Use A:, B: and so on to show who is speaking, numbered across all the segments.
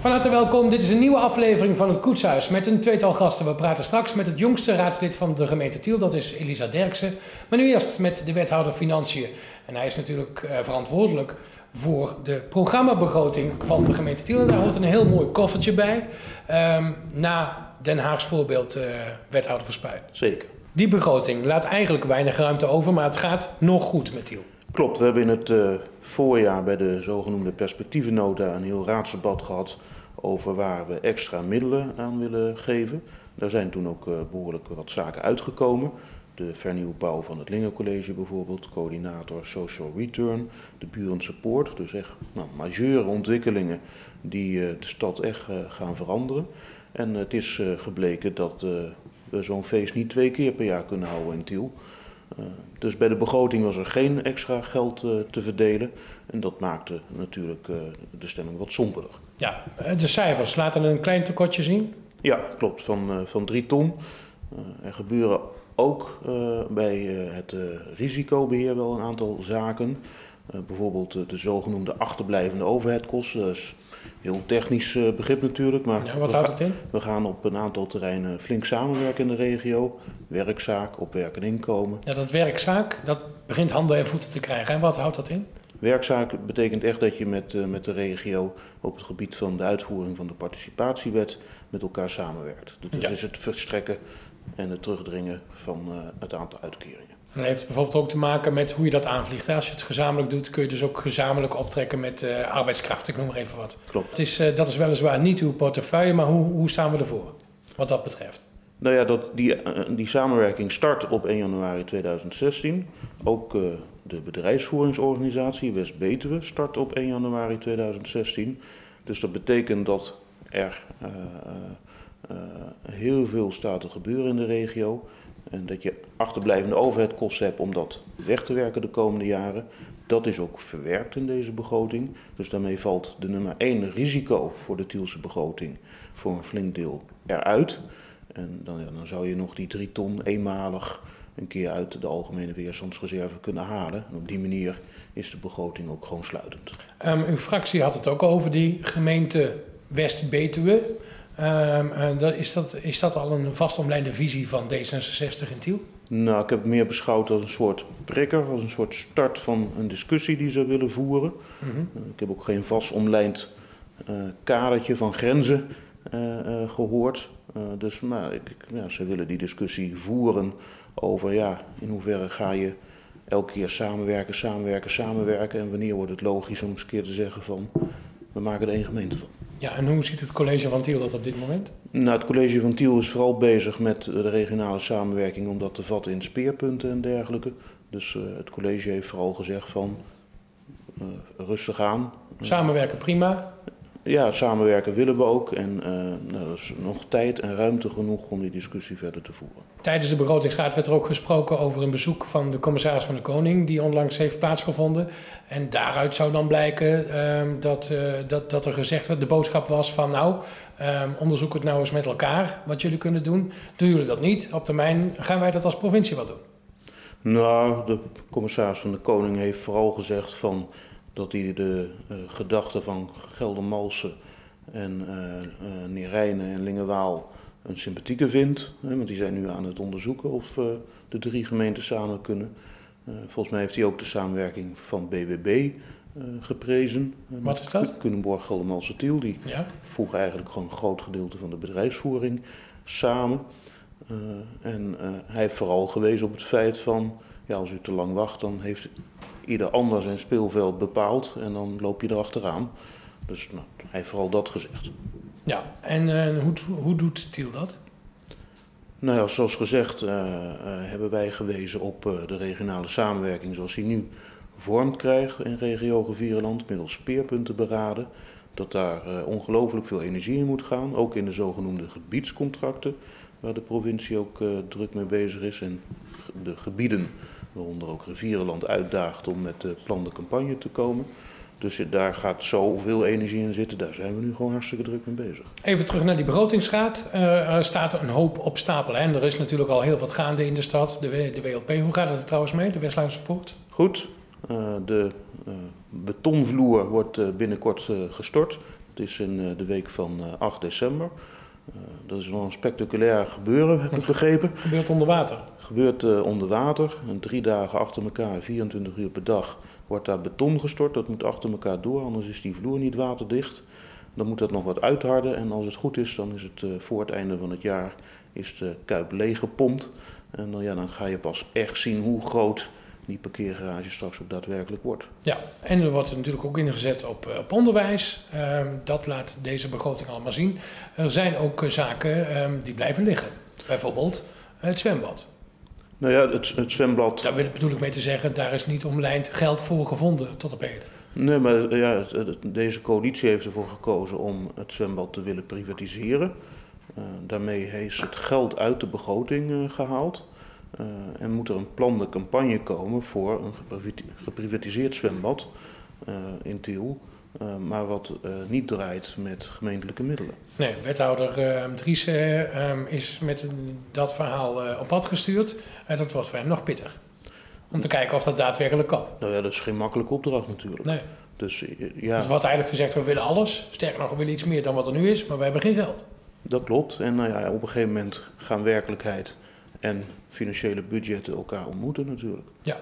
A: Van harte welkom. Dit is een nieuwe aflevering van het Koetshuis met een tweetal gasten. We praten straks met het jongste raadslid van de gemeente Tiel, dat is Elisa Derksen. Maar nu eerst met de wethouder Financiën. En hij is natuurlijk uh, verantwoordelijk voor de programmabegroting van de gemeente Tiel. En daar hoort een heel mooi koffertje bij. Um, na Den Haags voorbeeld, uh, wethouder Verspuit.
B: Zeker.
A: Die begroting laat eigenlijk weinig ruimte over, maar het gaat nog goed met Tiel.
B: Klopt, we hebben in het uh, voorjaar bij de zogenoemde perspectievennota een heel raadsdebat gehad over waar we extra middelen aan willen geven. Daar zijn toen ook uh, behoorlijk wat zaken uitgekomen. De vernieuwbouw van het Lingencollege bijvoorbeeld, coördinator social return, de buren support. Dus echt nou, majeure ontwikkelingen die uh, de stad echt gaan veranderen. En het is gebleken dat we zo'n feest niet twee keer per jaar kunnen houden in Tiel. Uh, dus bij de begroting was er geen extra geld uh, te verdelen. En dat maakte natuurlijk uh, de stemming wat somberder.
A: Ja, de cijfers laten een klein tekortje zien?
B: Ja, klopt. Van, van drie ton. er gebeuren ook bij het risicobeheer wel een aantal zaken. bijvoorbeeld de zogenoemde achterblijvende overheidkosten. Dat is heel technisch uh, begrip natuurlijk. Maar
A: ja, wat houdt het in?
B: We gaan op een aantal terreinen flink samenwerken in de regio. Werkzaak, op werk en inkomen.
A: Ja, dat werkzaak, dat begint handen en voeten te krijgen. En wat houdt dat in?
B: Werkzaak betekent echt dat je met, uh, met de regio op het gebied van de uitvoering van de participatiewet met elkaar samenwerkt. Dus ja. is het verstrekken en het terugdringen van uh, het aantal uitkeringen.
A: Dat heeft bijvoorbeeld ook te maken met hoe je dat aanvliegt. Als je het gezamenlijk doet, kun je dus ook gezamenlijk optrekken met uh, arbeidskracht. Ik noem maar even wat.
B: Klopt.
A: Het is, uh, dat is weliswaar niet uw portefeuille, maar hoe, hoe staan we ervoor wat dat betreft?
B: Nou ja, dat, die, die samenwerking start op 1 januari 2016. Ook de bedrijfsvoeringsorganisatie West-Betuwe start op 1 januari 2016. Dus dat betekent dat er heel veel staat te gebeuren in de regio. En dat je achterblijvende overheidkosten hebt om dat weg te werken de komende jaren. Dat is ook verwerkt in deze begroting. Dus daarmee valt de nummer 1 risico voor de Tielse begroting voor een flink deel eruit. En dan, dan zou je nog die drie ton eenmalig een keer uit de algemene weerstandsreserve kunnen halen. En op die manier is de begroting ook gewoon sluitend.
A: Um, uw fractie had het ook over die gemeente West-Betuwe. Um, uh, is, dat, is dat al een vastomlijnde visie van D66 in Tiel?
B: Nou, ik heb het meer beschouwd als een soort prikker, als een soort start van een discussie die ze willen voeren. Mm -hmm. uh, ik heb ook geen vastomlijnd uh, kadertje van grenzen gehoord. dus maar, ik, ja, ze willen die discussie voeren over ja, in hoeverre ga je elke keer samenwerken, samenwerken, samenwerken. En wanneer wordt het logisch om eens een keer te zeggen van we maken er één gemeente van.
A: Ja, en hoe ziet het college van Tiel dat op dit moment?
B: Nou, het college van Tiel is vooral bezig met de regionale samenwerking om dat te vatten in speerpunten en dergelijke. Dus uh, het college heeft vooral gezegd van uh, rustig aan.
A: Samenwerken prima.
B: Ja, samenwerken willen we ook. En uh, nou, er is nog tijd en ruimte genoeg om die discussie verder te voeren.
A: Tijdens de begrotingsraad werd er ook gesproken over een bezoek van de commissaris van de Koning, die onlangs heeft plaatsgevonden. En daaruit zou dan blijken uh, dat, uh, dat, dat er gezegd werd, de boodschap was van nou, uh, onderzoek het nou eens met elkaar wat jullie kunnen doen. Doen jullie dat niet? Op termijn gaan wij dat als provincie wel doen.
B: Nou, de commissaris van de Koning heeft vooral gezegd van dat hij de uh, gedachten van Geldermalsen en uh, uh, Neerijnen en Lingewaal een sympathieke vindt. Hè, want die zijn nu aan het onderzoeken of de drie gemeenten samen kunnen. volgens mij heeft hij ook de samenwerking van BWB geprezen.
A: Wat is dat?
B: Cunnenborg Geldermalsen Tiel. Die
A: ja?
B: voegen eigenlijk gewoon een groot gedeelte van de bedrijfsvoering samen. en hij heeft vooral gewezen op het feit van, ja, als u te lang wacht, dan heeft ieder ander zijn speelveld bepaalt en dan loop je erachteraan. Dus nou, hij heeft vooral dat gezegd.
A: Ja, en uh, hoe, hoe doet Tiel dat?
B: Nou ja, zoals gezegd uh, uh, hebben wij gewezen op de regionale samenwerking zoals die nu vorm krijgt in regio Gevierenland, middels speerpunten beraden. Dat daar ongelooflijk veel energie in moet gaan, ook in de zogenoemde gebiedscontracten, waar de provincie ook druk mee bezig is. En de gebieden waaronder ook Rivierenland uitdaagt om met de plan de campagne te komen. Dus daar gaat zoveel energie in zitten, daar zijn we nu gewoon hartstikke druk mee bezig.
A: Even terug naar die begrotingsraad. Uh, er staat een hoop op stapel. En er is natuurlijk al heel wat gaande in de stad, de, de WLP. Hoe gaat het er trouwens mee, de Westluizense Poort?
B: Goed. Uh, de uh, betonvloer wordt binnenkort gestort. Het is in de week van 8 december. Dat is nog een spectaculair gebeuren, heb ik begrepen.
A: Gebeurt onder water?
B: Gebeurt onder water. En drie dagen achter elkaar, 24 uur per dag, wordt daar beton gestort. Dat moet achter elkaar door, anders is die vloer niet waterdicht. Dan moet dat nog wat uitharden. En als het goed is, dan is het voor het einde van het jaar is de kuip leeggepompt. En dan, ja, dan ga je pas echt zien hoe groot die parkeergarage straks ook daadwerkelijk wordt.
A: Ja, en er wordt natuurlijk ook ingezet op, eh, op onderwijs. Ehm, dat laat deze begroting allemaal zien. Er zijn ook eh, zaken ehm, die blijven liggen. Bijvoorbeeld het zwembad.
B: Nou ja, het, het zwembad...
A: Daar bedoel ik mee te zeggen, daar is niet omlijnd geld voor gevonden tot op heden.
B: Nee, maar ja, deze coalitie heeft ervoor gekozen om het zwembad te willen privatiseren. Uh, daarmee heeft het geld uit de begroting gehaald. Uh, en moet er een plande campagne komen voor een geprivatiseerd zwembad uh, in Tiel. Uh, maar wat niet draait met gemeentelijke middelen.
A: Nee, wethouder Driessen ehm, is met dat verhaal op pad gestuurd. En dat wordt voor hem nog pittig. Om te kijken of dat daadwerkelijk kan.
B: Nou ja, dat is geen makkelijke opdracht natuurlijk.
A: Nee.
B: Dus, ja.
A: Dus wordt eigenlijk gezegd, we willen alles. Sterker nog, we willen iets meer dan wat er nu is, maar we hebben geen geld.
B: Dat klopt. En nou ja, op een gegeven moment gaan werkelijkheid en financiële budgetten elkaar ontmoeten natuurlijk.
A: Ja,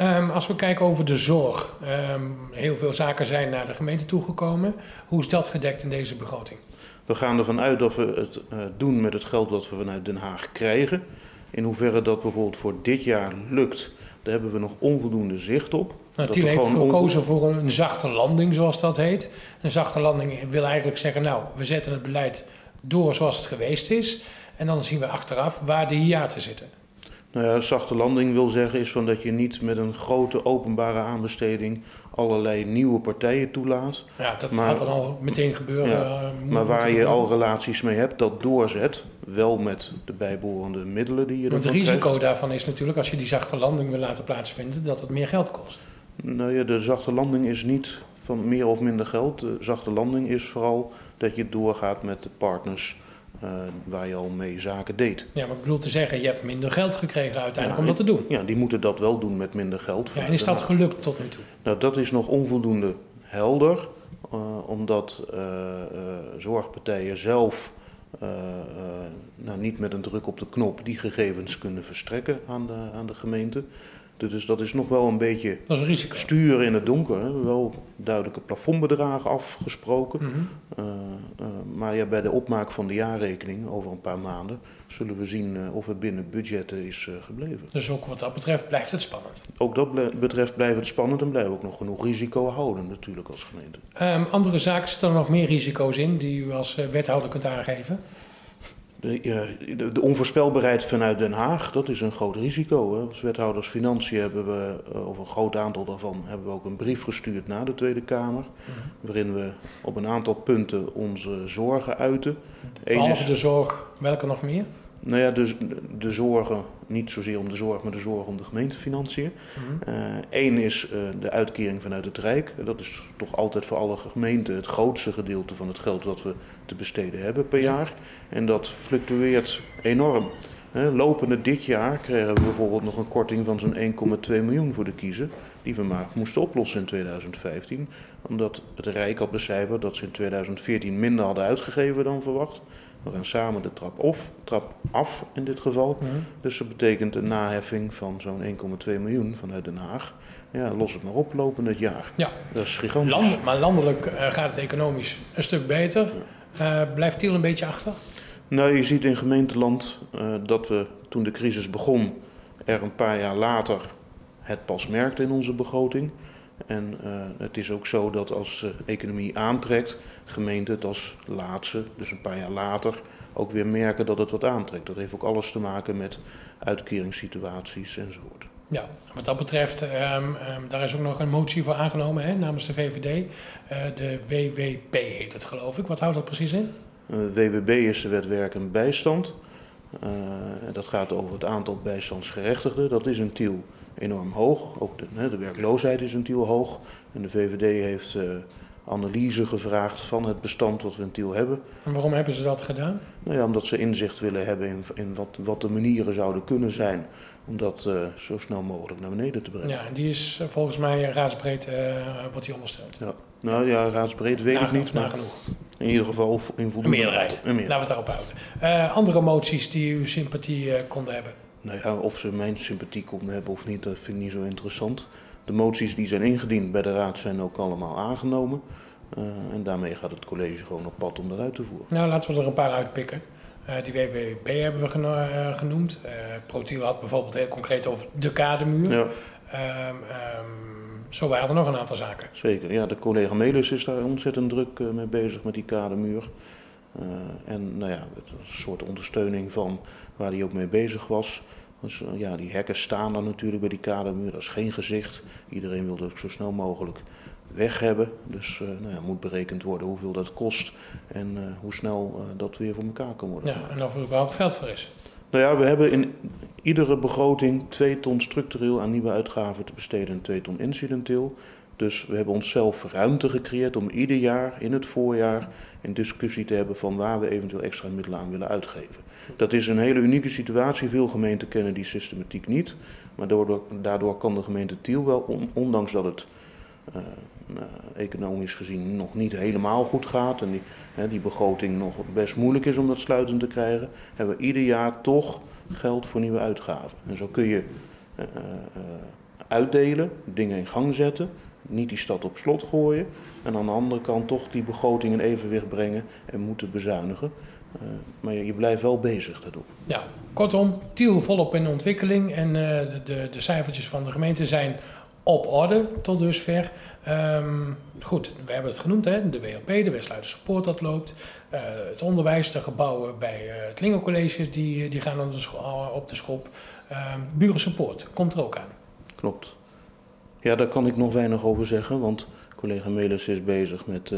A: um, als we kijken over de zorg. Um, heel veel zaken zijn naar de gemeente toegekomen. Hoe is dat gedekt in deze begroting?
B: We gaan ervan uit dat we het uh, doen met het geld wat we vanuit Den Haag krijgen. In hoeverre dat bijvoorbeeld voor dit jaar lukt, daar hebben we nog onvoldoende zicht op.
A: Nou, Tiel heeft gekozen voor een, een zachte landing, zoals dat heet. Een zachte landing wil eigenlijk zeggen, nou, we zetten het beleid door zoals het geweest is. En dan zien we achteraf waar de hiaten zitten.
B: Nou ja, zachte landing wil zeggen is van dat je niet met een grote openbare aanbesteding allerlei nieuwe partijen toelaat.
A: Ja, dat gaat dan al meteen gebeuren. Ja,
B: eh, maar waar je al relaties mee hebt, dat doorzet. Wel met de bijbehorende middelen die je
A: Want het risico daarvan is natuurlijk, als je die zachte landing wil laten plaatsvinden, dat het meer geld kost.
B: Nou ja, de zachte landing is niet van meer of minder geld. De zachte landing is vooral dat je doorgaat met de partners uh, waar je al mee zaken deed.
A: Ja, maar ik bedoel te zeggen, je hebt minder geld gekregen uiteindelijk om dat te doen.
B: Ja, die moeten dat wel doen met minder geld.
A: Ja, en is dat gelukt tot nu toe?
B: Nou, dat is nog onvoldoende helder, uh, omdat uh, zorgpartijen zelf nou, niet met een druk op de knop die gegevens kunnen verstrekken aan de, aan de gemeente. Dus dat is nog wel een beetje
A: dat is een risico.
B: sturen in het donker. Hè. Wel duidelijke plafondbedragen afgesproken. Mm -hmm. uh, uh, maar ja, bij de opmaak van de jaarrekening over een paar maanden zullen we zien uh, of het binnen budgetten is gebleven.
A: Dus ook wat dat betreft blijft het spannend?
B: Ook dat betreft blijft het spannend en blijven we ook nog genoeg risico houden natuurlijk als gemeente.
A: Um, andere zaken, zitten er nog meer risico's in die u als wethouder kunt aangeven?
B: De, de, onvoorspelbaarheid vanuit Den Haag, dat is een groot risico. Hè. Als wethouders Financiën hebben we, eh, of een groot aantal daarvan, hebben we ook een brief gestuurd naar de Tweede Kamer. Mhm. Waarin we op een aantal punten onze zorgen uiten.
A: Behalve de zorg, welke nog meer?
B: Nou ja, dus de zorgen, niet zozeer om de zorg, maar de zorg om de gemeentefinanciën. Eén mm -hmm. uh, is uh, de uitkering vanuit het Rijk. Dat is toch altijd voor alle gemeenten het grootste gedeelte van het geld wat we te besteden hebben per jaar. En dat fluctueert enorm. Lopende dit jaar kregen we bijvoorbeeld nog een korting van zo'n 1,2 miljoen voor de kiezer. Die we maar moesten oplossen in 2015. Omdat het Rijk had becijferd dat ze in 2014 minder hadden uitgegeven dan verwacht. We gaan samen de trap, of, trap af in dit geval. Mm -hmm. Dus dat betekent een naheffing van zo'n 1,2 miljoen vanuit Den Haag. Ja, los het maar op, lopend het jaar.
A: Ja.
B: Dat is gigantisch.
A: Land, maar landelijk uh, gaat het economisch een stuk beter. Ja. Uh, blijft Tiel een beetje achter?
B: Nou, je ziet in gemeenteland uh, dat we toen de crisis begon, er een paar jaar later het pas merkten in onze begroting. En uh, het is ook zo dat als de economie aantrekt, gemeenten het als laatste, dus een paar jaar later, ook weer merken dat het wat aantrekt. Dat heeft ook alles te maken met uitkeringssituaties enzovoort.
A: Ja, wat dat betreft, um, um, daar is ook nog een motie voor aangenomen hè, namens de VVD. Uh, de WWP heet het geloof ik. Wat houdt dat precies in?
B: Uh, WWB is de wet werk en bijstand. Dat gaat over het aantal bijstandsgerechtigden. Dat is een Tiel enorm hoog. Ook de, hè, de werkloosheid is een Tiel hoog. En de VVD heeft uh, analyse gevraagd van het bestand wat we in Tiel hebben.
A: En waarom hebben ze dat gedaan?
B: Nou ja, omdat ze inzicht willen hebben in, in wat, wat de manieren zouden kunnen zijn om dat uh, zo snel mogelijk naar beneden te brengen.
A: Ja, en die is volgens mij raadsbreed uh, wordt die ondersteund.
B: Ja. Nou ja, raadsbreed weet ik
A: Nagenoeg,
B: niet. maar
A: nagenoeg.
B: In ieder geval in
A: Een
B: voldoende
A: meerderheid.
B: Een.
A: Laten we het daarop houden. Eh, andere moties die uw sympathie eh, konden hebben?
B: Nou ja, of ze mijn sympathie konden hebben of niet, dat vind ik niet zo interessant. De moties die zijn ingediend bij de raad zijn ook allemaal aangenomen. Eh, en daarmee gaat het college gewoon op pad om dat uit te voeren.
A: Nou, laten we er een paar uitpikken. Eh, die WWB hebben we geno- eh, genoemd. Protiel had bijvoorbeeld heel concreet over de kademuur.
B: Ja,
A: Ehm, ehm, zo waren er nog een aantal zaken.
B: zeker. Ja, de collega Melis is daar ontzettend druk mee bezig met die kademuur. En nou ja, een soort ondersteuning van waar hij ook mee bezig was. Dus, eh, ja, die hekken staan er natuurlijk bij die kademuur, dat is geen gezicht. Iedereen wil dat ook zo snel mogelijk weg hebben. Dus eh nou ja, moet berekend worden hoeveel dat kost en eh, hoe snel dat weer voor elkaar kan worden
A: Ja, en of er überhaupt geld voor is.
B: Nou ja, we hebben in iedere begroting 2 ton structureel aan nieuwe uitgaven te besteden en 2 ton incidenteel. Dus we hebben onszelf ruimte gecreëerd om ieder jaar in het voorjaar een discussie te hebben van waar we eventueel extra middelen aan willen uitgeven. Dat is een hele unieke situatie. Veel gemeenten kennen die systematiek niet. Maar daardoor, kan de gemeente Tiel wel, on- ondanks dat het eh, nou, economisch gezien nog niet helemaal goed gaat en die, hè, die begroting nog best moeilijk is om dat sluitend te krijgen, hebben we ieder jaar toch geld voor nieuwe uitgaven. En zo kun je eh, eh, eh, uitdelen, dingen in gang zetten, niet die stad op slot gooien en aan de andere kant toch die begroting in evenwicht brengen en moeten bezuinigen. Eh, maar je, je blijft wel bezig daardoor.
A: Ja, kortom, Tiel volop in ontwikkeling en eh, de, de, cijfertjes van de gemeente zijn op orde tot dusver. Ehm, goed, we hebben het genoemd, hè? de WLP, de Westluiden Support dat loopt. Eh, het onderwijs, de gebouwen bij het Lingo College, die, die gaan aan de scho- op de schop. Ehm Buren Support komt er ook aan.
B: Klopt. Ja, daar kan ik nog weinig over zeggen, want collega Melis is bezig met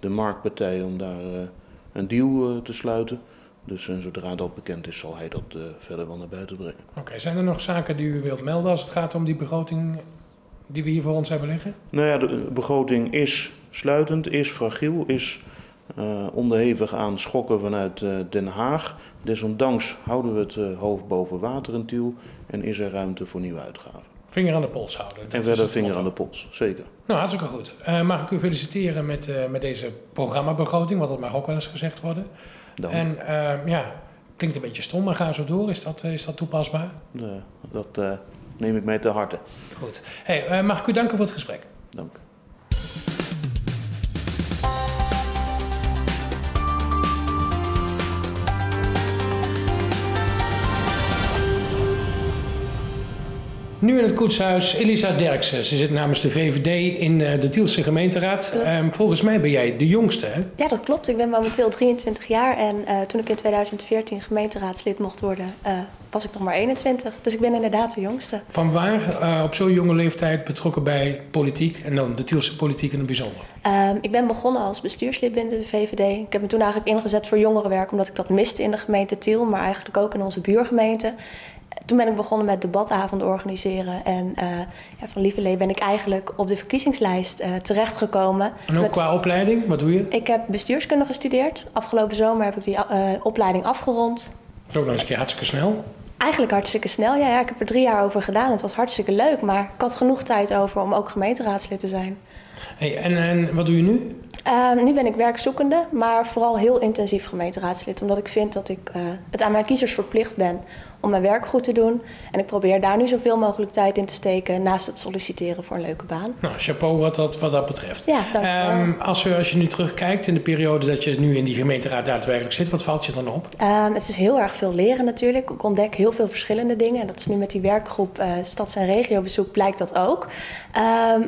B: de marktpartij om daar een deal eh, te sluiten. Dus en zodra dat bekend is, zal hij dat eh, verder wel naar buiten brengen.
A: Oké, zijn er nog zaken die u wilt melden als het gaat om die begroting die we hier voor ons hebben liggen?
B: Nou ja, de begroting is sluitend, is fragiel, is eh, onderhevig aan schokken vanuit eh, Den Haag. Desondanks houden we het eh, hoofd boven water in Tiel en is er ruimte voor nieuwe uitgaven.
A: Vinger aan de pols houden. dat
B: en verder vinger
A: motto.
B: aan de pols, zeker.
A: Nou, hartstikke goed. Eh, mag ik u feliciteren met, eh, met deze programmabegroting, want dat mag ook wel eens gezegd worden.
B: Dank.
A: En eh, ja, klinkt een beetje stom, maar ga zo door. Is dat, is dat toepasbaar?
B: Dat neem ik mij te harte.
A: Goed. Hey, mag ik u danken voor het gesprek?
B: Dank.
A: Nu in het koetshuis Elisa Derksen. Ze zit namens de VVD in eh, de Tielse gemeenteraad. Ehm, volgens mij ben jij de jongste, hè?
C: Ja, dat klopt. Ik ben momenteel 23 jaar en eh, toen ik in 2014 gemeenteraadslid mocht worden, eh, was ik nog maar 21. Dus ik ben inderdaad de jongste.
A: Van waar op zo'n jonge leeftijd betrokken bij politiek en dan de Tielse politiek in het bijzonder?
C: Ehm, ik ben begonnen als bestuurslid binnen de VVD. Ik heb me toen eigenlijk ingezet voor jongerenwerk, omdat ik dat miste in de gemeente Tiel, maar eigenlijk ook in onze buurgemeente. Toen ben ik begonnen met debatavonden organiseren. En eh, ja, van Lieverlee ben ik eigenlijk op de verkiezingslijst eh, terechtgekomen.
A: En ook
C: Met-
A: qua opleiding, wat doe je?
C: Ik heb bestuurskunde gestudeerd. Afgelopen zomer heb ik die eh, opleiding afgerond.
A: Dat is ook nog eens een keer hartstikke snel.
C: Eigenlijk hartstikke snel. Ja, ja, ik heb er drie jaar over gedaan. Het was hartstikke leuk, maar ik had genoeg tijd over om ook gemeenteraadslid te zijn.
A: Hey, en, en wat doe je nu?
C: Ehm, nu ben ik werkzoekende, maar vooral heel intensief gemeenteraadslid. Omdat ik vind dat ik eh, het aan mijn kiezers verplicht ben om mijn werk goed te doen. En ik probeer daar nu zoveel mogelijk tijd in te steken naast het solliciteren voor een leuke baan.
A: Nou, chapeau wat dat, wat dat betreft.
C: Ja, dankjewel.
A: Ehm, als, je, als je nu terugkijkt in de periode dat je nu in die gemeenteraad daadwerkelijk zit, wat valt je dan op?
C: Ehm, het is heel erg veel leren natuurlijk. Ik ontdek heel veel verschillende dingen. En dat is nu met die werkgroep eh, Stads- en Regiobezoek blijkt dat ook.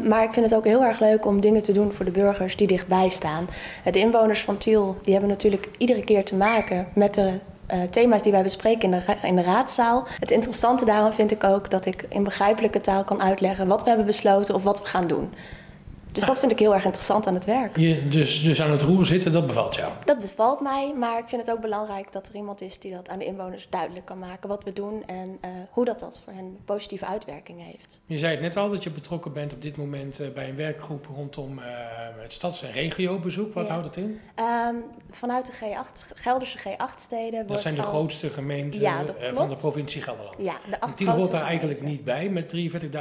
C: Maar ik vind het ook heel erg leuk om dingen te doen voor de burgers die dichtbij staan. De inwoners van Tiel die hebben natuurlijk iedere keer te maken met de eh, thema's die wij bespreken in de, in de raadzaal. Het interessante daarom vind ik ook dat ik in begrijpelijke taal kan uitleggen wat we hebben besloten of wat we gaan doen. Dus dat vind ik heel erg interessant aan het werk.
A: Je, dus, dus aan het roer zitten, dat bevalt jou.
C: Dat bevalt mij, maar ik vind het ook belangrijk dat er iemand is die dat aan de inwoners duidelijk kan maken. Wat we doen en eh, hoe dat, dat voor hen positieve uitwerking heeft.
A: Je zei het net al, dat je betrokken bent op dit moment eh, bij een werkgroep rondom eh, het stads- en regiobezoek. Wat
C: Ja.
A: houdt het in?
C: Ehm, vanuit de G8, Gelderse G8-steden
A: Dat
C: wordt
A: zijn de
C: al-
A: grootste gemeenten
C: Ja, dat
A: van de provincie Gelderland.
C: Ja, de acht
A: Tiel hoort daar eigenlijk niet bij met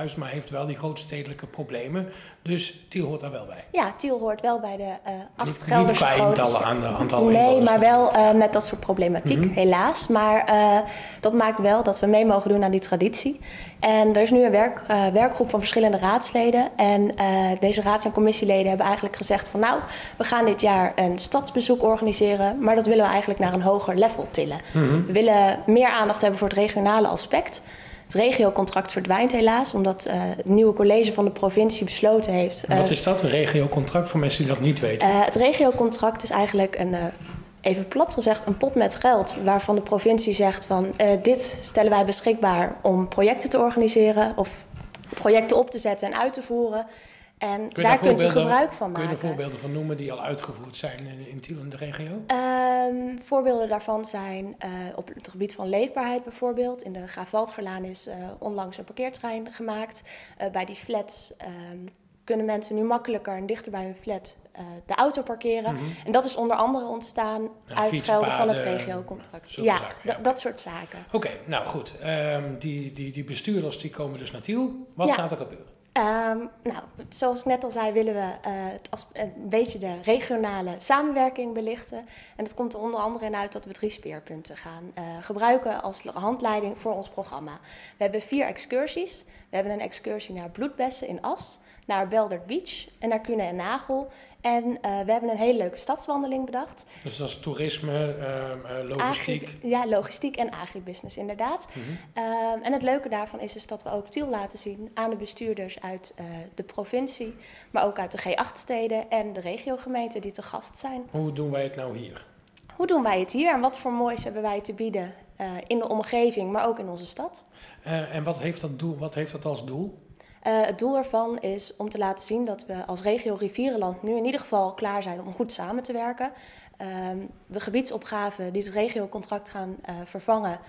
A: 43.000, maar heeft wel die grootstedelijke problemen. Dus Tiel Tiel hoort daar wel bij.
C: Ja, Tiel hoort wel bij de uh, acht
A: niet,
C: Gelderse
A: niet
C: grootste-
A: aantallen, aan, aantallen
C: Nee, maar wel uh, met dat soort problematiek,
A: Mhm.
C: helaas. Maar uh, dat maakt wel dat we mee mogen doen aan die traditie. En er is nu een werk, werkgroep van verschillende raadsleden. En deze raads- en commissieleden hebben eigenlijk gezegd van... nou, we gaan dit jaar een stadsbezoek organiseren... maar dat willen we eigenlijk naar een hoger level tillen.
A: Mhm.
C: We willen meer aandacht hebben voor het regionale aspect... Het regiocontract verdwijnt helaas, omdat uh, het nieuwe college van de provincie besloten heeft.
A: Uh, Wat is dat, een regiocontract, voor mensen die dat niet weten?
C: Uh, het regiocontract is eigenlijk een, even plat gezegd, een pot met geld. Waarvan de provincie zegt van dit stellen wij beschikbaar om projecten te organiseren of projecten op te zetten en uit te voeren. En
A: kun
C: daar kunt u gebruik van maken.
A: Kun je er voorbeelden van noemen die al uitgevoerd zijn in, in Tiel en de regio?
C: Um, voorbeelden daarvan zijn uh, op het gebied van leefbaarheid bijvoorbeeld. In de Graafwaldgerlaan is uh, onlangs een parkeerterrein gemaakt. Uh, bij die flats um, kunnen mensen nu makkelijker en dichter bij hun flat de auto parkeren.
A: Mhm.
C: Mm -hmm. En dat is onder andere ontstaan
A: Ja,
C: uit gelden van het regiocontract. Ja,
A: zaken,
C: da-
A: ja.
C: dat soort zaken.
A: Oké, nou goed. Ehm, die, die, die bestuurders die komen dus naar Tiel. Wat
C: Ja.
A: gaat er gebeuren?
C: Um, nou, zoals ik net al zei, willen we uh, het een beetje de regionale samenwerking belichten. En dat komt er onder andere in uit dat we drie speerpunten gaan uh, gebruiken als handleiding voor ons programma. We hebben vier excursies. We hebben een excursie naar Bloedbessen in As, naar Beldert Beach en naar Kunen en Nagel. En uh, we hebben een hele leuke stadswandeling bedacht.
A: Dus dat is toerisme, ehm, eh, logistiek.
C: Agri- ja, logistiek en agribusiness inderdaad.
A: Mhm.
C: Um, en het leuke daarvan is, is dat we ook Tiel laten zien aan de bestuurders uit uh, de provincie, maar ook uit de G8-steden en de regiogemeenten die te gast zijn.
A: Hoe doen wij het nou hier?
C: Hoe doen wij het hier en wat voor moois hebben wij te bieden in de omgeving, maar ook in onze stad?
A: En wat heeft, dat doel, wat heeft dat als doel?
C: Uh, het doel ervan is om te laten zien dat we als regio Rivierenland nu in ieder geval klaar zijn om goed samen te werken. Uh, de gebiedsopgaven die het regiocontract gaan uh, vervangen,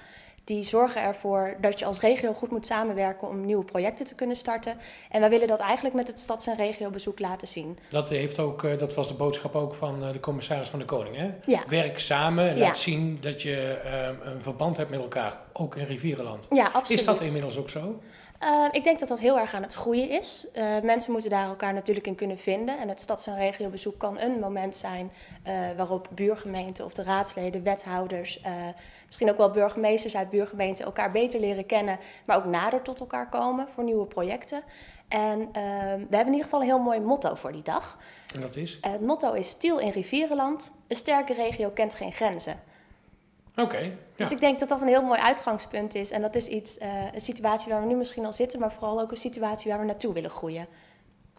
C: die zorgen ervoor dat je als regio goed moet samenwerken om nieuwe projecten te kunnen starten. En wij willen dat eigenlijk met het stads- en regiobezoek laten zien.
A: Dat, heeft ook, uh, dat was de boodschap ook van de commissaris van de Koning. Hè?
C: Ja.
A: Werk samen en
C: Ja.
A: laat zien dat je uh, een verband hebt met elkaar, ook in Rivierenland.
C: Ja, absoluut.
A: Is dat inmiddels ook zo?
C: Uh, ik denk dat dat heel erg aan het groeien is. Uh, mensen moeten daar elkaar natuurlijk in kunnen vinden. En het stads- en regiobezoek kan een moment zijn uh, waarop buurgemeenten of de raadsleden, wethouders, uh, misschien ook wel burgemeesters uit buurgemeenten elkaar beter leren kennen, maar ook nader tot elkaar komen voor nieuwe projecten. En uh, we hebben in ieder geval een heel mooi motto voor die dag.
A: En dat is?
C: Het motto is Tiel in Rivierenland. Een sterke regio kent geen grenzen.
A: Oké. Okay, ja.
C: Dus ik denk dat dat een heel mooi uitgangspunt is. En dat is iets, uh, een situatie waar we nu misschien al zitten, maar vooral ook een situatie waar we naartoe willen groeien.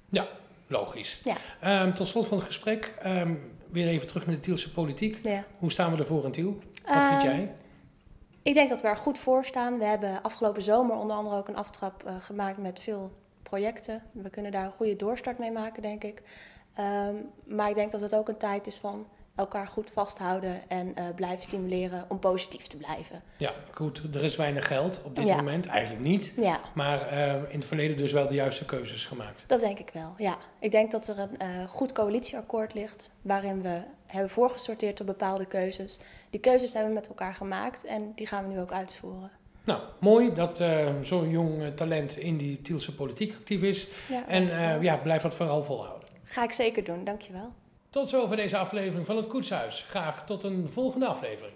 A: Ja, logisch.
C: Ja.
A: Um, tot slot van het gesprek, um, weer even terug naar de Tielse politiek.
C: Ja.
A: Hoe staan we ervoor in Tiel? Wat
C: Um,
A: vind jij?
C: Ik denk dat we er goed voor staan. We hebben afgelopen zomer onder andere ook een aftrap uh, gemaakt met veel projecten. We kunnen daar een goede doorstart mee maken, denk ik. Maar ik denk dat het ook een tijd is van elkaar goed vasthouden en uh, blijven stimuleren om positief te blijven.
A: Ja, goed. Er is weinig geld op dit
C: Ja.
A: moment, eigenlijk niet.
C: Ja,
A: Maar uh, in het verleden dus wel de juiste keuzes gemaakt.
C: dat denk ik wel. Ja. Ik denk dat er een uh, goed coalitieakkoord ligt waarin we hebben voorgesorteerd op bepaalde keuzes. Die keuzes hebben we met elkaar gemaakt en die gaan we nu ook uitvoeren.
A: Nou, mooi dat zo'n jong talent in die Tielse politiek actief is.
C: Ja,
A: en ja, blijf dat vooral volhouden.
C: Ga ik zeker doen, dankjewel.
A: Tot zover deze aflevering van het Koetshuis. Graag tot een volgende aflevering.